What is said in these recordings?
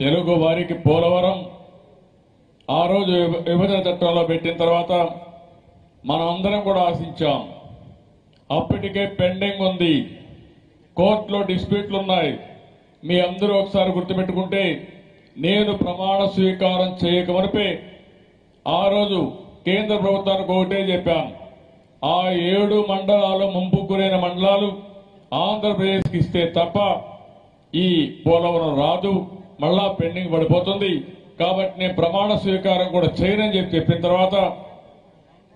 తెలుగు వారికి పోలవరం ఆ రోజు విభజన చట్టంలో పెట్టిన తర్వాత మనం అందరం కూడా ఆశించాం. అప్పటికే పెండింగ్ ఉంది. కోర్టులో డిస్ప్యూట్లు ఉన్నాయి మీ అందరూ ఒకసారి గుర్తుపెట్టుకుంటే నేను ప్రమాణ స్వీకారం చేయకమనిపే ఆ రోజు కేంద్ర ప్రభుత్వానికి ఒకటే చెప్పాను. ఆ ఏడు మండలాలు ముంపు గురైన మండలాలు ఆంధ్రప్రదేశ్కి ఇస్తే తప్ప ఈ పోలవరం రాదు. మళ్ళా పెండింగ్ పడిపోతుంది. కాబట్టి నేను ప్రమాణ స్వీకారం కూడా చేయనని చెప్పి చెప్పిన తర్వాత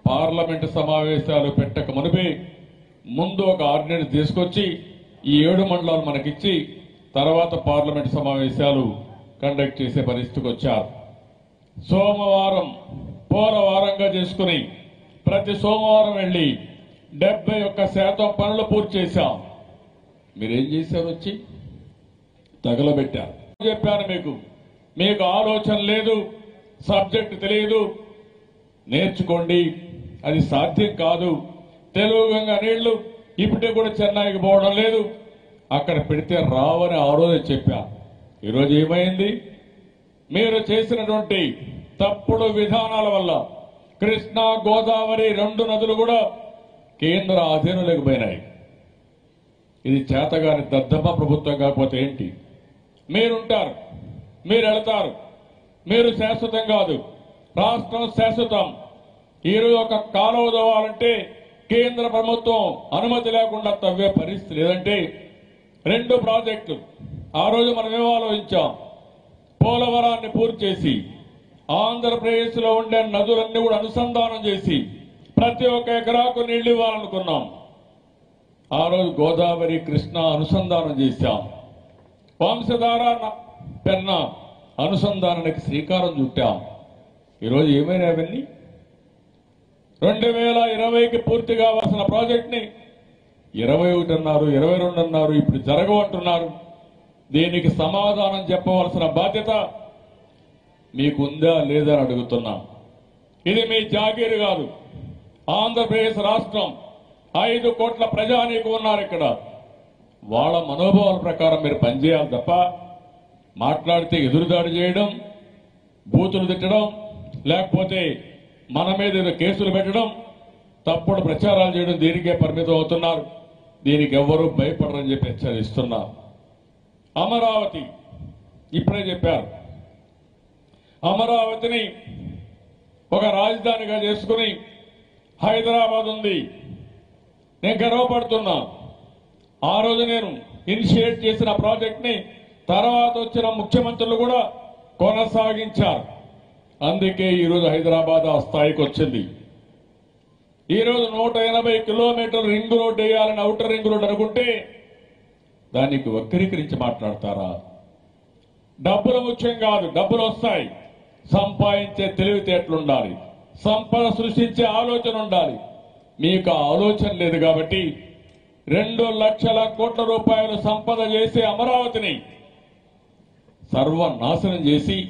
పార్లమెంటు సమావేశాలు పెట్టక మునిపే ముందు ఒక ఆర్డినెన్స్ తీసుకొచ్చి ఈ ఏడు మండలాలు మనకిచ్చి తర్వాత పార్లమెంటు సమావేశాలు కండక్ట్ చేసే పరిస్థితికి వచ్చారు. సోమవారం పోలవారంగా చేసుకుని ప్రతి సోమవారం వెళ్ళి డెబ్బై ఒక్క శాతం పనులు పూర్తి చేశాం. మీరేం చేశారు వచ్చి? తగలబెట్టారు. చెప్పాను మీకు. మీకు ఆలోచన లేదు సబ్జెక్ట్ తెలియదు. నేర్చుకోండి. అది సాధ్యం కాదు. తెలుగు గంగ నీళ్ళు ఇప్పటికి కూడా చెన్నైకి పోవడం లేదు. అక్కడ పెడితే రావని ఆ రోజే చెప్పా. ఈరోజు ఏమైంది? మీరు చేసినటువంటి తప్పుడు విధానాల వల్ల కృష్ణా గోదావరి రెండు నదులు కూడా కేంద్ర అధీనంలోకి పోయినాయి. ఇది చేతగాని దద్దమ్మ ప్రభుత్వం కాకపోతే ఏంటి? మీరుంటారు మీరు వెళతారు మీరు శాశ్వతం కాదు రాష్ట్రం శాశ్వతం. ఈరోజు ఒక కాలువ తవ్వాలంటే కేంద్ర ప్రభుత్వం అనుమతి లేకుండా తవ్వే పరిస్థితి లేదంటే రెండు ప్రాజెక్టులు ఆ రోజు మనం ఏం ఆలోచించాం? పోలవరాన్ని పూర్తి చేసి ఆంధ్రప్రదేశ్లో ఉండే నదులన్నీ కూడా అనుసంధానం చేసి ప్రతి ఒక్క ఎకరాకు నీళ్ళు ఇవ్వాలనుకున్నాం. ఆ రోజు గోదావరి కృష్ణ అనుసంధానం చేశాం. వంశధార పెన్న అనుసంధానానికి శ్రీకారం చుట్టాం. ఈరోజు ఏమైనా అవన్నీ? రెండు వేల ఇరవైకి పూర్తి కావాల్సిన ప్రాజెక్ట్ని ఇరవై ఒకటి అన్నారు ఇరవై రెండు అన్నారు ఇప్పుడు జరగవంటున్నారు. దీనికి సమాధానం చెప్పవలసిన బాధ్యత మీకుందా లేదా అని అడుగుతున్నా. ఇది మీ జాగీరు కాదు. ఆంధ్రప్రదేశ్ రాష్ట్రం ఐదు కోట్ల ప్రజానీకు ఉన్నారు ఇక్కడ. వాళ్ళ మనోభావాల ప్రకారం మీరు పనిచేయాలి తప్ప మాట్లాడితే ఎదురుదాడి చేయడం బూతులు తిట్టడం లేకపోతే మన మీద ఏదో కేసులు పెట్టడం తప్పుడు ప్రచారాలు చేయడం దీనికే పరిమితం అవుతున్నారు? దీనికి ఎవ్వరూ భయపడరని చెప్పి హెచ్చరిస్తున్నా. అమరావతి ఇప్పుడే చెప్పారు. అమరావతిని ఒక రాజధానిగా చేసుకుని హైదరాబాద్ ఉంది. నేను గర్వపడుతున్నాను ఆ రోజు నేను ఇనిషియేట్ చేసిన ప్రాజెక్ట్ని తర్వాత వచ్చిన ముఖ్యమంత్రులు కూడా కొనసాగించారు. అందుకే ఈరోజు హైదరాబాద్ ఆ స్థాయికి వచ్చింది. ఈరోజు నూట ఎనభై కిలోమీటర్ రింగ్ రోడ్ వేయాలని అవుటర్ రింగ్ రోడ్ అనుకుంటే దానికి వక్రీకరించి మాట్లాడతారా? డబ్బులు ముఖ్యం కాదు డబ్బులు వస్తాయి. సంపాదించే తెలివితేటలు ఉండాలి. సంపద సృష్టించే ఆలోచన ఉండాలి. మీకు ఆ ఆలోచన లేదు కాబట్టి రెండు లక్షల కోట్ల రూపాయలు సంపద చేసే అమరావతిని సర్వనాశనం చేసి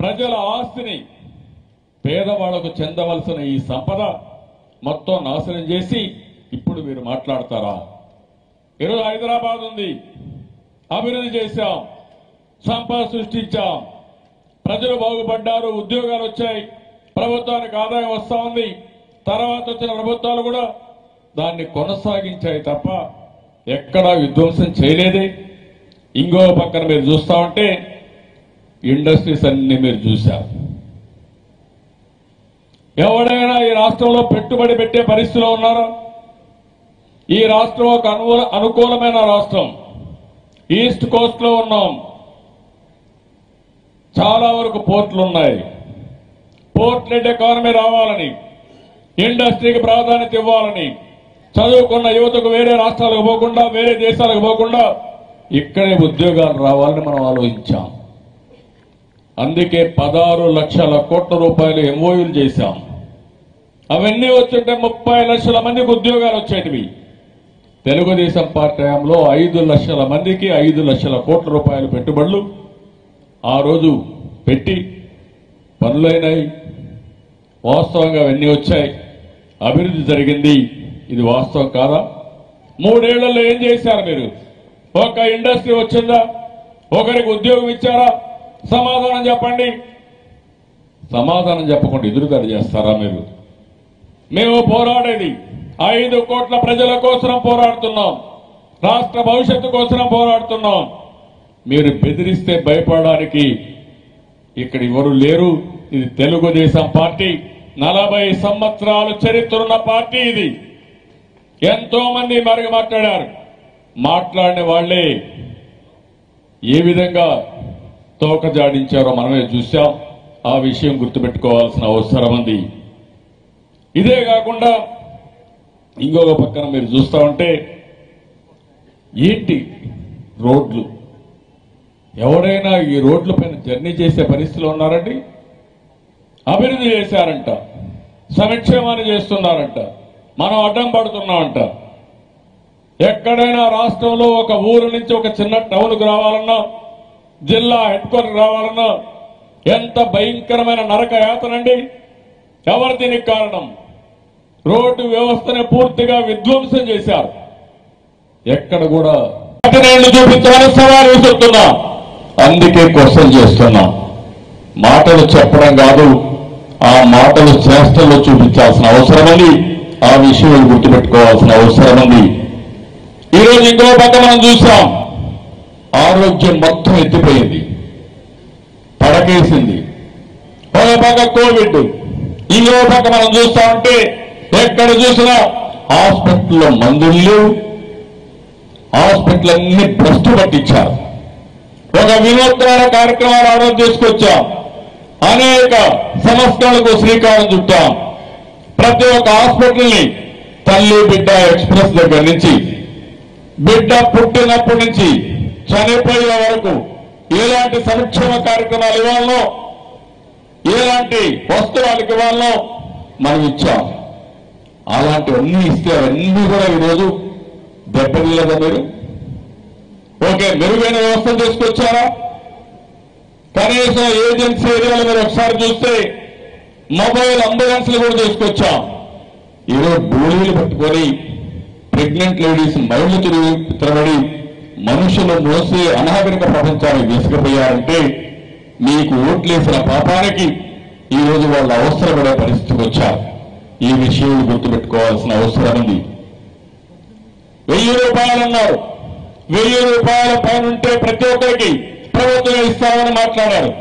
ప్రజల ఆస్తిని పేదవాళ్ళకు చెందవలసిన ఈ సంపద మొత్తం నాశనం చేసి ఇప్పుడు మీరు మాట్లాడతారా? ఈరోజు హైదరాబాద్ ఉంది. అభివృద్ధి చేశాం. సంపద సృష్టించాం. ప్రజలు బాగుపడ్డారు. ఉద్యోగాలు వచ్చాయి. ప్రభుత్వానికి ఆదాయం వస్తూ ఉంది. తర్వాత వచ్చిన ప్రభుత్వాలు కూడా దాన్ని కొనసాగించాయి తప్ప ఎక్కడా విధ్వంసం చేయలేదే. ఇంకో పక్కన మీరు చూస్తా ఉంటే ఇండస్ట్రీస్ అన్ని మీరు చూశారు. ఎవడైనా ఈ రాష్ట్రంలో పెట్టుబడి పెట్టే పరిస్థితిలో ఉన్నారా? ఈ రాష్ట్రం ఒక అనుకూల అనుకూలమైన రాష్ట్రం. ఈస్ట్ కోస్ట్లో ఉన్నాం. చాలా వరకు పోర్ట్లు ఉన్నాయి. పోర్ట్ లెడ్ ఎకానమీ రావాలని ఇండస్ట్రీకి ప్రాధాన్యత ఇవ్వాలని చదువుకున్న యువతకు వేరే రాష్ట్రాలకు పోకుండా వేరే దేశాలకు పోకుండా ఇక్కడే ఉద్యోగాలు రావాలని మనం ఆలోచించాం. అందుకే పదహారు లక్షల కోట్ల రూపాయలు ఎంఓయూలు చేశాం. అవన్నీ వచ్చుంటే ముప్పై లక్షల మందికి ఉద్యోగాలు వచ్చేటివి. తెలుగుదేశం పార్టీ హయాంలో ఐదు లక్షల మందికి ఐదు లక్షల కోట్ల రూపాయల పెట్టుబడులు. ఆ రోజు పెట్టి పనులైనాయి. వాస్తవంగా అవన్నీ వచ్చాయి. అభివృద్ధి జరిగింది. ఇది వాస్తవం కాదా? మూడేళ్ళలో ఏం చేశారు మీరు? ఒక ఇండస్ట్రీ వచ్చిందా? ఒకరికి ఉద్యోగం ఇచ్చారా? సమాధానం చెప్పండి. సమాధానం చెప్పకుండా ఎదురుదారి చేస్తారా మీరు? మేము పోరాడేది ఐదు కోట్ల ప్రజల కోసం పోరాడుతున్నాం. రాష్ట్ర భవిష్యత్తు కోసం పోరాడుతున్నాం. మీరు బెదిరిస్తే భయపడడానికి ఇక్కడ ఎవరు లేరు. ఇది తెలుగుదేశం పార్టీ. నలభై సంవత్సరాలు చరిత్ర ఉన్న పార్టీ ఇది. ఎంతో మంది మరుగు మాట్లాడారు. మాట్లాడిన వాళ్ళే ఏ విధంగా తోక జాడించారో మనమే చూశాం. ఆ విషయం గుర్తుపెట్టుకోవాల్సిన అవసరం ఉంది. ఇదే కాకుండా ఇంకొక పక్కన మీరు చూస్తా ఉంటే ఏంటి రోడ్లు? ఎవరైనా ఈ రోడ్ల పైన జర్నీ చేసే పరిస్థితిలో ఉన్నారండి? అభివృద్ధి చేశారంట. సంక్షేమాన్ని చేస్తున్నారంట. మనం అడ్డం పడుతున్నామంట ఎక్కడైనా రాష్ట్రంలో ఒక ఊరు నుంచి ఒక చిన్న టౌన్కు రావాలన్నా జిల్లా హెడ్ క్వార్టర్ రావాలన్నా ఎంత భయంకరమైన నరక యాతనండి ఎవరు దీనికి కారణం? రోడ్డు వ్యవస్థని పూర్తిగా విధ్వంసం చేశారు. ఎక్కడ కూడా నేను చూపించాలని సవాల్ విసురుతున్నా అందుకే క్వశ్చన్ చేస్తున్నాం. మాటలు చెప్పడం కాదు ఆ మాటలు చేష్టల్లో చూపించాల్సిన అవసరం ఆ విషయం గుర్తుపెట్టుకోవాల్సిన అవసరం ఉంది. ఈరోజు ఇంకో పక్క మనం చూస్తాం ఆరోగ్యం మొత్తం ఎత్తిపోయింది. పడకేసింది. ఒక పక్క కోవిడ్. ఇంకో పక్క మనం చూస్తా ఉంటే ఎక్కడ చూసినా హాస్పిటల్లో మందులు లేవు. హాస్పిటల్ అన్ని భ్రష్టు పట్టించారు. ఒక వినోత్తర కార్యక్రమాలు ఆ తీసుకొచ్చాం. అనేక సంస్థలకు శ్రీకారం చుట్టాం. ప్రతి ఒక్క హాస్పిటల్ని తల్లి బిడ్డ ఎక్స్ప్రెస్ దగ్గర నుంచి బిడ్డ పుట్టినప్పటి నుంచి చనిపోయే వరకు ఎలాంటి సంక్షేమ కార్యక్రమాలు ఇవ్వాలనో ఎలాంటి వస్తువులకు ఇవ్వాలనో మనం ఇచ్చాం. అలాంటివన్నీ ఇస్తే అవన్నీ కూడా ఈరోజు దెబ్బతిలేదా మీరు? ఓకే మెరుగైన వ్యవస్థను తీసుకొచ్చారా? కనీసం ఏజెన్సీ ఏరియాలో మీరు ఒకసారి చూస్తే మొబైల్ అంబులెన్స్లు కూడా తీసుకొచ్చాం. ఈరోజు గోళీలు పట్టుకొని ప్రెగ్నెంట్ లేడీస్ మైళ్ళు తిరిగి తిరగడి మనుషులు మోసే అనాగరిక ప్రపంచానికి తీసుకుపోయారంటే మీకు ఓట్లేసిన పాపానికి ఈ రోజు వాళ్ళ అవసరపడే పరిస్థితికి వచ్చారు. ఈ విషయం గుర్తుపెట్టుకోవాల్సిన అవసరం ఉంది. వెయ్యి రూపాయలు అన్నారు. వెయ్యి రూపాయల పైన ఉంటే ప్రతి ఒక్కరికి ప్రభుత్వం ఇస్తామని మాట్లాడారు.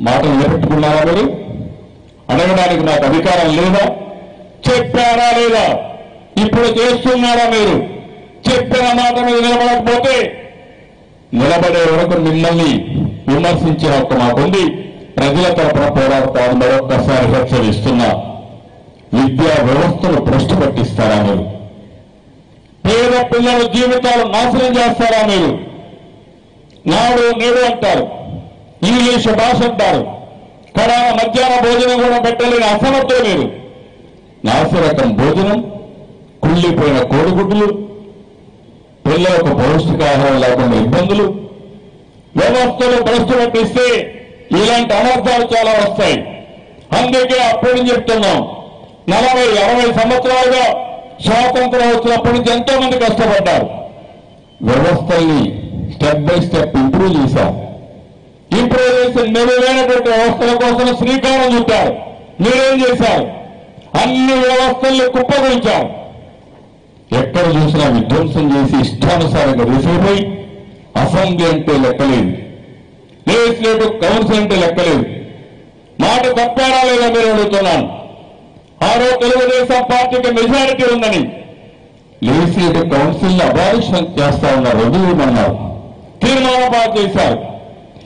మాటలు నిలబెట్టుకున్నారా మీరు? అడగడానికి నాకు అధికారం లేదా? చెప్పారా లేదా? ఇప్పుడు చేస్తున్నారా మీరు? చెప్పిన మాట మీద నిలబడకపోతే నిలబడే వరకు మిమ్మల్ని విమర్శించే హక్కు మాకుంది. ప్రజల తరపున పోరాడతాను మరొక్కసారి హెచ్చరిస్తున్నా. విద్యా వ్యవస్థను భ్రష్టు పట్టిస్తారా మీరు? పేద పిల్లల జీవితాలు నాశనం చేస్తారా మీరు? నాడు నేడు అంటారు. ఇంగ్లీష్ భాష అంటారు. కడాన మధ్యాహ్న భోజనం కూడా పెట్టలేని అసమర్థులు లేదు నాసిరకం భోజనం కుళ్ళిపోయిన కోడిగుడ్లు పిల్లలకు పౌష్టికాహారం లేకుండా ఇబ్బందులు. వ్యవస్థలు భ్రష్టు ఇలాంటి అనర్థాలు చాలా వస్తాయి. అందుకే అప్పుడు చెప్తున్నాం నలభై అరవై సంవత్సరాలుగా స్వాతంత్రం వచ్చినప్పటి నుంచి ఎంతో మంది కష్టపడ్డారు. వ్యవస్థల్ని స్టెప్ బై స్టెప్ ఇంప్రూవ్ చేశాం ఇంప్రూవ్ చేసి మెరుగైనటువంటి వ్యవస్థల కోసం శ్రీకారం చుట్టారు. మీరేం చేశారు? అన్ని వ్యవస్థల్ని కుప్పగొల్చారు ఎక్కడ చూసినా విధ్వంసం చేసి ఇష్టానుసారంగా రిసీవ్ అసెంబ్లీ అంటే లెక్కలేదు. లెజిస్లేటివ్ కౌన్సిల్ అంటే లెక్కలేదు. మాట తప్పారా లేదా మీరు అడుగుతున్నాను? ఆరో తెలుగుదేశం పార్టీకి మెజారిటీ ఉందని లెజిస్లేటివ్ కౌన్సిల్ అబాలిషన్ చేస్తా ఉన్నారు రుజువుమన్నారు తీర్మానం పాస్ చేశారు.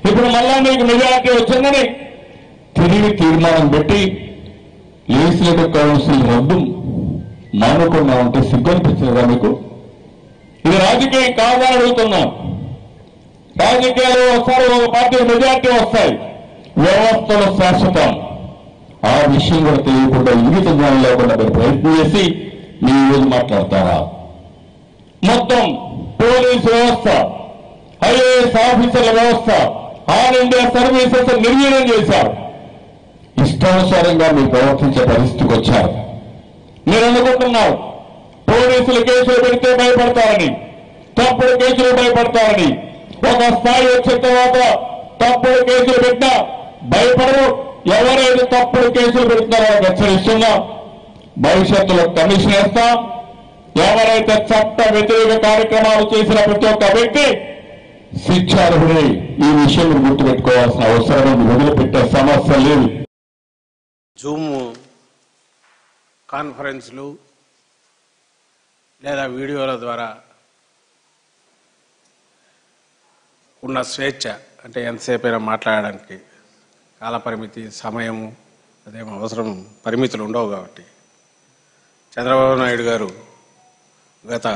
ఇప్పుడు మళ్ళా మీకు మెజారిటీ వచ్చిందని తిరిగి తీర్మానం పెట్టి లెజిస్లేటివ్ కౌన్సిల్ రద్దు మానుకున్నా ఉంటే సిగ్గనిపించిందా మీకు? ఇది రాజకీయం కాదని అడుగుతున్నాం. రాజకీయాలు వస్తారు ఒక పార్టీ మెజార్టీ వస్తాయి. వ్యవస్థలు శాశ్వతం. ఆ విషయం కూడా తెలియకుండా ఇంగిత జ్ఞానం లేకుండా మీరు ప్రయత్నం చేసి మీ రోజు మాట్లాడతారా? మొత్తం పోలీసు వ్యవస్థ ఐఏఎస్ ఆఫీసర్ల వ్యవస్థ ఆల్ ఇండియా సర్వీసెస్ నిర్వీర్యం చేశారు. ఇష్టానుసారంగా మీరు ప్రవర్తించే పరిస్థితికి వచ్చారు. మీరు అనుకుంటున్నారు పోలీసులు కేసులు పెడితే భయపడతారని తప్పుడు కేసులు భయపడతారని ఒక స్థాయి వచ్చిన తర్వాత తప్పుడు కేసులు పెట్టినా భయపడరు. ఎవరైతే తప్పుడు కేసులు పెడుతున్నారో వాళ్ళకి హెచ్చరిస్తున్నాం భవిష్యత్తులో కమిషన్ వేస్తాం. ఎవరైతే చట్ట వ్యతిరేక కార్యక్రమాలు చేసిన ప్రతి ఒక్క వ్యక్తి శిక్షార్హుడై ఈ విషయం గుర్తుపెట్టుకోవాల్సిన అవసరం వదిలిపెట్టే సమస్య లేదు. జూమ్ కాన్ఫరెన్స్లు లేదా వీడియోల ద్వారా ఉన్న స్వేచ్ఛ అంటే ఎంతసేపైనా మాట్లాడడానికి కాలపరిమితి సమయము అదేమో అవసరం పరిమితులు ఉండవు కాబట్టి. చంద్రబాబు నాయుడు గారు గత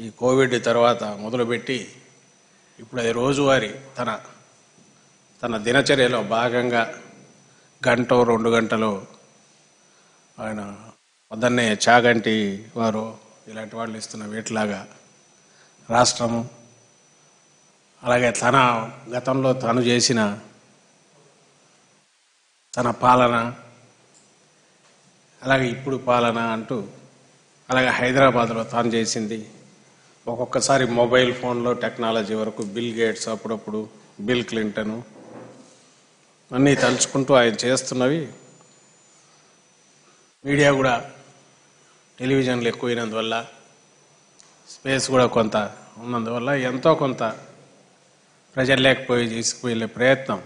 ఈ కోవిడ్ తర్వాత మొదలుపెట్టి ఇప్పుడు అది రోజువారీ తన తన దినచర్యలో భాగంగా గంట రెండు గంటలు ఆయన పొద్దున్నే చాగంటి వారు ఇలాంటి వాళ్ళు ఇస్తున్న వీటిలాగా రాష్ట్రము అలాగే తన గతంలో తను చేసిన తన పాలన అలాగే ఇప్పుడు పాలన అంటూ అలాగే హైదరాబాద్లో తాను చేసింది ఒక్కొక్కసారి మొబైల్ ఫోన్లో టెక్నాలజీ వరకు బిల్ గేట్స్ అప్పుడప్పుడు బిల్ క్లింటను అన్నీ తలుచుకుంటూ ఆయన చేస్తున్నవి మీడియా కూడా టెలివిజన్లు ఎక్కువైనందువల్ల స్పేస్ కూడా కొంత ఉన్నందువల్ల ఎంతో కొంత ప్రజల్లేకపోయి తీసుకువెళ్ళే ప్రయత్నం.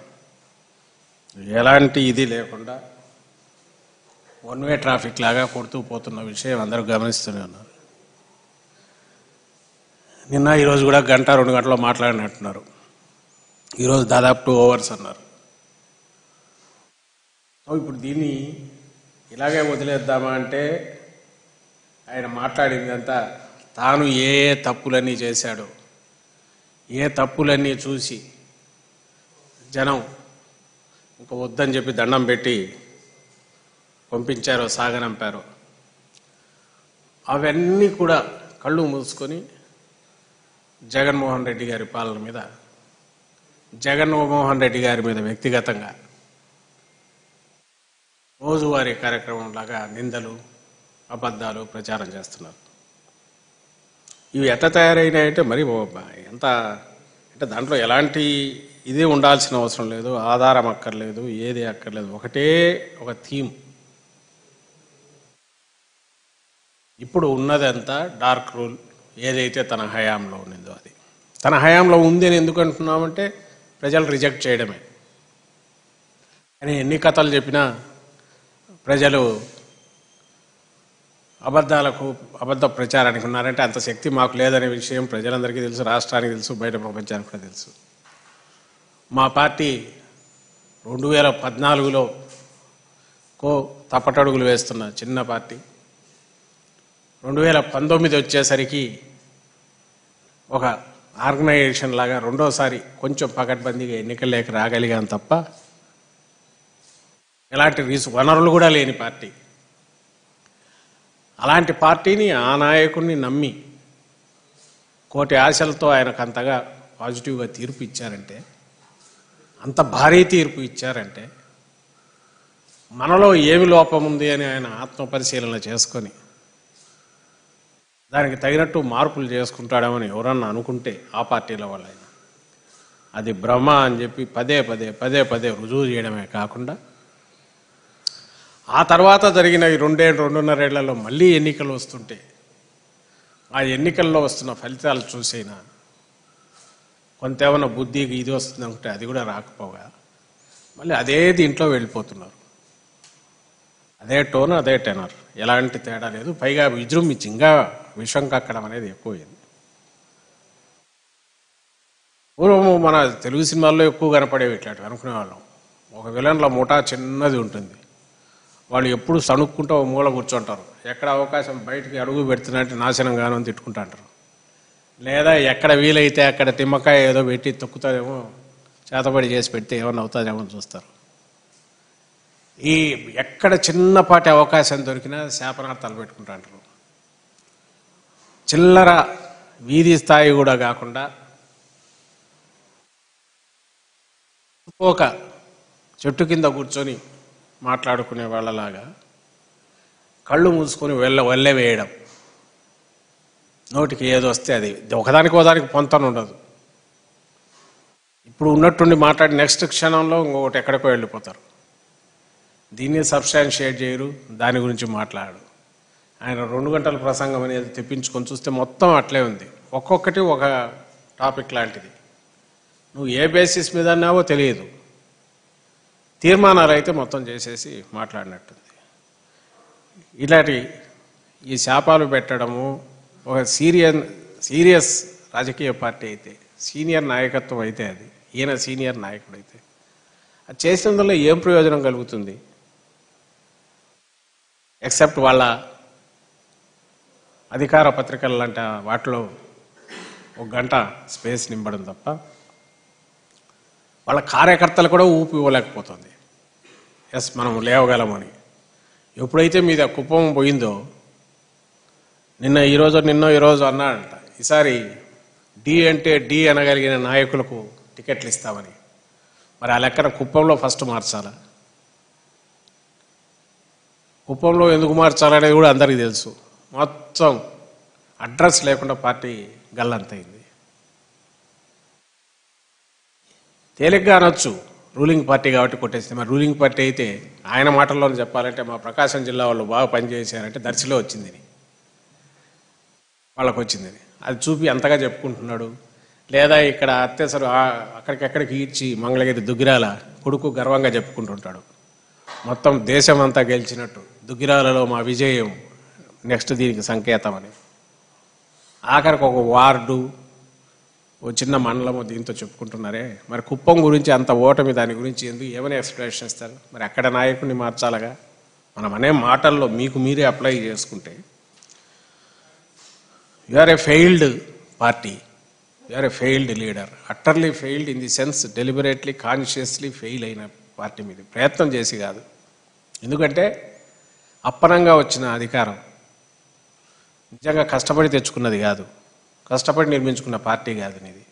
ఎలాంటి ఇది లేకుండా వన్ వే ట్రాఫిక్ లాగా కొడుతూ పోతున్న విషయం అందరూ గమనిస్తూనే ఉన్నారు. నిన్న ఈరోజు కూడా గంట రెండు గంటలు మాట్లాడినట్టున్నారు. ఈరోజు దాదాపు టూ అవర్స్ అన్నారు. ఇప్పుడు దీన్ని ఇలాగే వదిలేద్దామా అంటే ఆయన మాట్లాడిందంతా తాను ఏ ఏ తప్పులన్నీ చేశాడో ఏ తప్పులన్నీ చూసి జనం ఇంకా వద్దని చెప్పి దండం పెట్టి పంపించారో సాగనంపారో అవన్నీ కూడా కళ్ళు మూసుకొని జగన్మోహన్ రెడ్డి గారి పాలన మీద జగన్మోహన్ రెడ్డి గారి మీద వ్యక్తిగతంగా రోజువారీ కార్యక్రమం లాగా నిందలు అబద్ధాలు ప్రచారం చేస్తున్నారు. ఇవి ఎట్లా తయారైనాయంటే మరి ఎంత అంటే దాంట్లో ఎలాంటి ఇది ఉండాల్సిన అవసరం లేదు ఆధారం అక్కర్లేదు ఏది అక్కర్లేదు ఒకటే ఒక థీమ్. ఇప్పుడు ఉన్నదంతా డార్క్ రూల్ ఏదైతే తన హయాంలో ఉన్నదో అది. తన హయాంలో ఉంది అని ఎందుకు అంటున్నామంటే ప్రజలు రిజెక్ట్ చేయడమే. అని ఎన్ని కథలు చెప్పినా ప్రజలు అబద్ధాలకు అబద్ధ ప్రచారానికి ఉన్నారంటే అంత శక్తి మాకు లేదనే విషయం ప్రజలందరికీ తెలుసు రాష్ట్రానికి తెలుసు బయట ప్రపంచానికి కూడా తెలుసు. మా పార్టీ రెండు వేల పద్నాలుగులో కో తప్పటడుగులు వేస్తున్న చిన్న పార్టీ. రెండు వేల పంతొమ్మిది వచ్చేసరికి ఒక ఆర్గనైజేషన్ లాగా రెండోసారి కొంచెం పకడ్బందీగా ఎన్నికల్లోకి రాగలిగాం తప్ప ఎలాంటి రీసు వనరులు కూడా లేని పార్టీ. అలాంటి పార్టీని ఆ నాయకుడిని నమ్మి కోటి ఆశలతో ఆయనకు అంతగా పాజిటివ్గా తీర్పు ఇచ్చారంటే అంత భారీ తీర్పు ఇచ్చారంటే మనలో ఏమి లోపం ఉంది అని ఆయన ఆత్మపరిశీలన చేసుకొని దానికి తగినట్టు మార్పులు చేసుకుంటాడేమని ఎవరన్నా అనుకుంటే ఆ పార్టీల వాళ్ళైనా. అది భ్రమ అని చెప్పి పదే పదే పదే పదే రుజువు చేయడమే కాకుండా ఆ తర్వాత జరిగిన ఈ రెండే రెండున్నరేళ్ళలో మళ్ళీ ఎన్నికలు వస్తుంటే ఆ ఎన్నికల్లో వస్తున్న ఫలితాలు చూసైనా కొంత ఏమైనా బుద్ధికి ఇది వస్తుంది అనుకుంటే అది కూడా రాకపోగా మళ్ళీ అదే దీంట్లో వెళ్ళిపోతున్నారు. అదే టోన్ అదే టెనర్. ఎలాంటి తేడా లేదు. పైగా విజృంభించి ఇంకా విషం కక్కడం అనేది ఎక్కువైంది. పూర్వము మన తెలుగు సినిమాల్లో ఎక్కువ కనపడేవి ఇట్లాంటివి అనుకునే వాళ్ళం ఒక విలన్ల ముఠా చిన్నది ఉంటుంది. వాళ్ళు ఎప్పుడు సణుక్కుంటూ ఒక మూల కూర్చుంటారు. ఎక్కడ అవకాశం బయటికి అడుగు పెడుతున్నట్టు నాశనం గాను అని లేదా ఎక్కడ వీలైతే అక్కడ తిమ్మకాయ ఏదో పెట్టి తొక్కుతారేమో చేతబడి చేసి పెడితే ఏమన్నా అవుతుందేమో అని చూస్తారు. ఈ ఎక్కడ చిన్నపాటి అవకాశం దొరికినా శాపనార్థాలు పెట్టుకుంటా అంటారు చిల్లర వీధి స్థాయి కూడా కాకుండా ఒక చెట్టు కింద కూర్చొని మాట్లాడుకునే వాళ్ళలాగా కళ్ళు మూసుకొని వెళ్ళ వెళ్ళ వేయడం. నోటికి ఏదో వస్తే అది. ఒకదానికి ఒకదానికి పొంతన ఉండదు. ఇప్పుడు ఉన్నట్టుండి మాట్లాడి నెక్స్ట్ క్షణంలో ఇంకొకటి ఎక్కడికో వెళ్ళిపోతారు. దీన్ని సబ్స్టాన్షియేట్ చేయరు దాని గురించి మాట్లాడు ఆయన రెండు గంటల ప్రసంగం అనేది తెప్పించుకొని చూస్తే మొత్తం అట్లే ఉంది. ఒక్కొక్కటి ఒక టాపిక్ లాంటిది. నువ్వు ఏ బేసిస్ మీద అన్నావో తెలియదు. తీర్మానాలు అయితే మొత్తం చేసేసి మాట్లాడినట్టుంది. ఇలాంటి ఈ శాపాలు పెట్టడము ఒక సీరియస్ సీరియస్ రాజకీయ పార్టీ అయితే సీనియర్ నాయకత్వం అయితే అది. ఈయన సీనియర్ నాయకుడు అయితే అది చేసినందులో ఏం ప్రయోజనం కలుగుతుంది? ఎక్సెప్ట్ వాళ్ళ అధికార పత్రికలు లాంటి వాటిలో ఒక గంట స్పేస్ నింపడం తప్ప వాళ్ళ కార్యకర్తలు కూడా ఊపి ఇవ్వలేకపోతుంది. ఎస్ మనం లేవగలమని ఎప్పుడైతే మీద కుప్పం పోయిందో నిన్న ఈరోజు నిన్నో ఈరోజు అన్నాడంట ఈసారి డి అంటే డి అనగలిగిన నాయకులకు టికెట్లు ఇస్తామని. మరి ఆ లెక్కన కుప్పంలో ఫస్ట్ మార్చాలా? కుప్పంలో ఎందుకు మార్చాలనేది కూడా అందరికీ తెలుసు. మొత్తం అడ్రస్ లేకుండా పార్టీ గల్లంతైంది తేలిగ్గా అనొచ్చు రూలింగ్ పార్టీ కాబట్టి కొట్టేసింది. మరి రూలింగ్ పార్టీ అయితే ఆయన మాటల్లో చెప్పాలంటే మా ప్రకాశం జిల్లా వాళ్ళు బాగా పనిచేశారంటే దర్శిలో వచ్చింది వాళ్ళకు వచ్చింది అది చూపి అంతగా చెప్పుకుంటున్నాడు. లేదా ఇక్కడ అత్యసరు అక్కడికెక్కడికి ఈడ్చి మంగళగిరి దుగ్గిరాల కొడుకు గర్వంగా చెప్పుకుంటుంటాడు. మొత్తం దేశం అంతా గెలిచినట్టు. దుగ్గిరాలలో మా విజయం నెక్స్ట్ దీనికి సంకేతం అని. ఆఖరికి ఒక వార్డు ఓ చిన్న మండలము దీంతో చెప్పుకుంటున్నారే. మరి కుప్పం గురించి అంత ఓటమి దాని గురించి ఎందుకు ఏమైనా ఎక్స్ప్లెనేషన్ ఇస్తారు మరి అక్కడ నాయకుడిని మార్చాలగా? మనం అనే మాటల్లో మీకు మీరే అప్లై చేసుకుంటే you are a failed party you are a failed leader utterly failed in the sense deliberately consciously fail అయిన పార్టీ మీది. ప్రయత్నం చేసి కాదు. ఎందుకంటే అప్పనంగా వచ్చిన అధికారం నిజంగా కష్టపడి తెచ్చుకున్నది కాదు. కష్టపడి నిర్మించుకున్న పార్టీ కాదు నీది.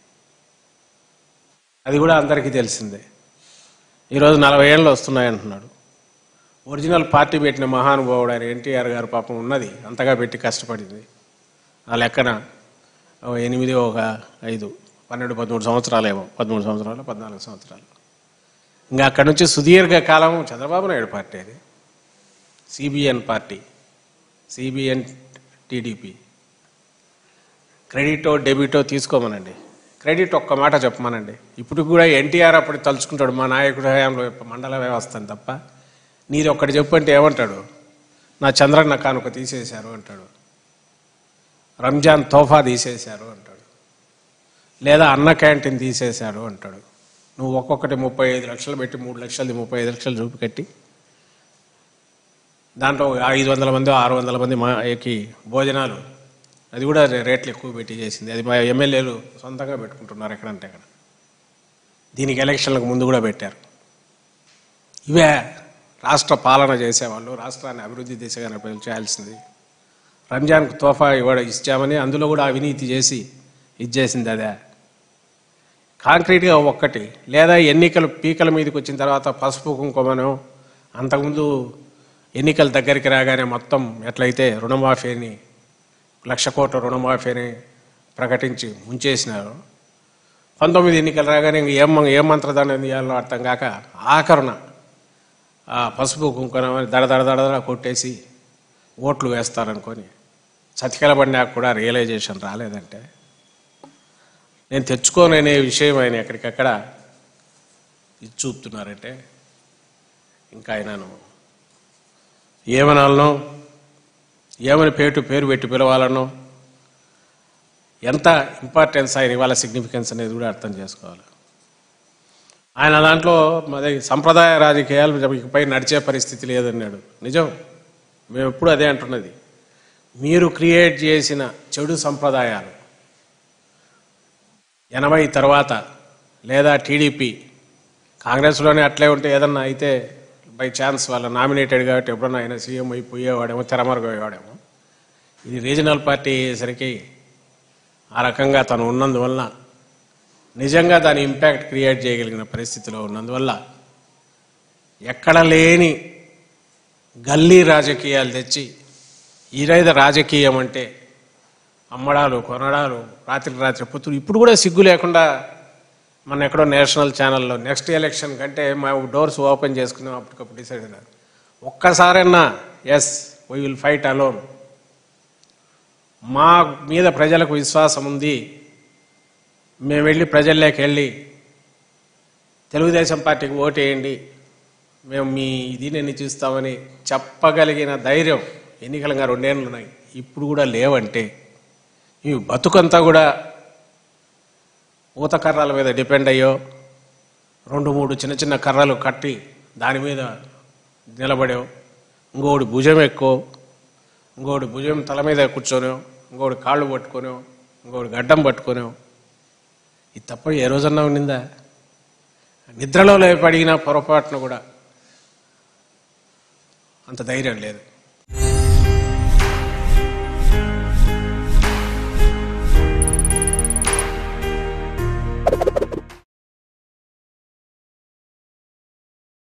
అది కూడా అందరికీ తెలిసిందే. ఈరోజు నలభై ఏళ్ళు వస్తున్నాయంటున్నాడు ఒరిజినల్ పార్టీ పెట్టిన మహానుభావుడు ఆయన ఎన్టీఆర్ గారు పాపం ఉన్నది అంతగా పెట్టి కష్టపడింది. ఆ లెక్కన ఎనిమిది ఒక ఐదు పన్నెండు పదమూడు సంవత్సరాలేమో పదమూడు సంవత్సరాలు పద్నాలుగు సంవత్సరాలు. ఇంకా అక్కడి నుంచి సుదీర్ఘ కాలం చంద్రబాబు నాయుడు పార్టీ అది. CBN party. CBN TDP. క్రెడిటో డెబిటో తీసుకోమనండి. క్రెడిట్ ఒక్క మాట చెప్పమనండి. ఇప్పుడు కూడా ఎన్టీఆర్ అప్పుడు తలుచుకుంటాడు మా నాయకుడు హయాంలో మండల వ్యవస్థ అని తప్ప నీది ఒక్కటి చెప్పు అంటే ఏమంటాడు? నా చంద్రన్న కానుక తీసేశారు అంటాడు. రంజాన్ తోఫా తీసేశారు అంటాడు. లేదా అన్న క్యాంటీన్ తీసేశారు అంటాడు. నువ్వు ఒక్కొక్కటి ముప్పై ఐదు లక్షలు పెట్టి మూడు లక్షలది ముప్పై ఐదు లక్షలు చూపి కట్టి దాంట్లో ఐదు వందల మంది ఆరు వందల మంది మాకి భోజనాలు. అది కూడా రేట్లు ఎక్కువ పెట్టి చేసింది. అది మా ఎమ్మెల్యేలు సొంతంగా పెట్టుకుంటున్నారు ఎక్కడంటే అక్కడ. దీనికి ఎలక్షన్లకు ముందు కూడా పెట్టారు. ఇవే రాష్ట్ర పాలన చేసేవాళ్ళు రాష్ట్రాన్ని అభివృద్ధి దిశగా ప్రజలు చేయాల్సింది రంజాన్కు తోఫా ఇవ్వడ ఇచ్చామని అందులో కూడా అవినీతి చేసి ఇచ్చేసింది అదే. కాంక్రీట్గా ఒక్కటి లేదా ఎన్నికలు పీకల మీదకి వచ్చిన తర్వాత పసుపు కుంకుమను అంతకుముందు ఎన్నికల దగ్గరికి రాగానే మొత్తం ఎట్లయితే రుణమాఫీని లక్ష కోట్ల రుణమాఫీని ప్రకటించి ముంచేసినారు పంతొమ్మిది ఎన్నికలు రాగానే ఇంక ఏం ఏ మంత్రదానం చేయాలో అర్థం కాక ఆకరణ ఆ పసుపు కుంకుమ దడ దడ దడ కొట్టేసి ఓట్లు వేస్తారనుకొని చతికిలబడినాక కూడా రియలైజేషన్ రాలేదంటే నేను తెచ్చుకోననే విషయం ఆయన ఎక్కడికక్కడ ఇది చూపుతున్నారంటే ఇంకా ఆయనను ఏమనాలనో ఏమని పేటు పేరు పెట్టి పిలవాలనో ఎంత ఇంపార్టెన్స్ ఆయన ఇవాళ సిగ్నిఫికెన్స్ అనేది కూడా అర్థం చేసుకోవాలి. ఆయన దాంట్లో మరి సంప్రదాయ రాజకీయాలు ఇకపై నడిచే పరిస్థితి లేదన్నాడు. నిజం? మేము ఎప్పుడు అదే అంటున్నది. మీరు క్రియేట్ చేసిన చెడు సంప్రదాయాలు ఎనభై తర్వాత లేదా టీడీపీ కాంగ్రెస్లోనే అట్లే ఉంటే ఏదన్నా అయితే బై ఛాన్స్ వాళ్ళు నామినేటెడ్ కాబట్టి ఎప్పుడన్నా ఆయన సీఎం అయిపోయేవాడేమో తెరమరుగయ్యేవాడేమో. ఇది రీజనల్ పార్టీ అయ్యేసరికి ఆ రకంగా తను ఉన్నందువల్ల నిజంగా దాని ఇంపాక్ట్ క్రియేట్ చేయగలిగిన పరిస్థితిలో ఉన్నందువల్ల ఎక్కడ లేని గల్లీ రాజకీయాలు తెచ్చి ఈరైద రాజకీయం అంటే అమ్మడాలు కొనడాలు రాత్రి రాత్రి పొత్తులు ఇప్పుడు కూడా సిగ్గు లేకుండా మన ఎక్కడో నేషనల్ ఛానల్లో నెక్స్ట్ ఎలక్షన్ కంటే మా డోర్స్ ఓపెన్ చేసుకున్నాం అప్పటికప్పుడు డిసైడ్ అయినారు. ఒక్కసారైనా yes we will fight alone. మా మీద ప్రజలకు విశ్వాసం ఉంది. మేము వెళ్ళి ప్రజల్లోకి వెళ్ళి తెలుగుదేశం పార్టీకి ఓటేయండి మేము మీ దీనిని చూస్తామని చెప్పగలిగిన ధైర్యం ఎన్నికలుగా రెండేళ్ళు ఉన్నాయి. ఇప్పుడు కూడా లేవంటే. ఈ బతుకంతా కూడా ఊత కర్రల మీద డిపెండ్ అయ్యో. రెండు మూడు చిన్న చిన్న కర్రలు కట్టి దాని మీద నిలబడో ఇంకోటి భుజం ఎక్కువ. ఇంకోటి భుజం తల మీద కూర్చొని ఇంకోటి కాళ్ళు పట్టుకొనో ఇంకోటి గడ్డం పట్టుకొనో ఇది తప్ప ఏ రోజన్నా ఉండిందా? నిద్రలో లేపడిగిన పొరపాటున కూడా అంత ధైర్యం లేదు.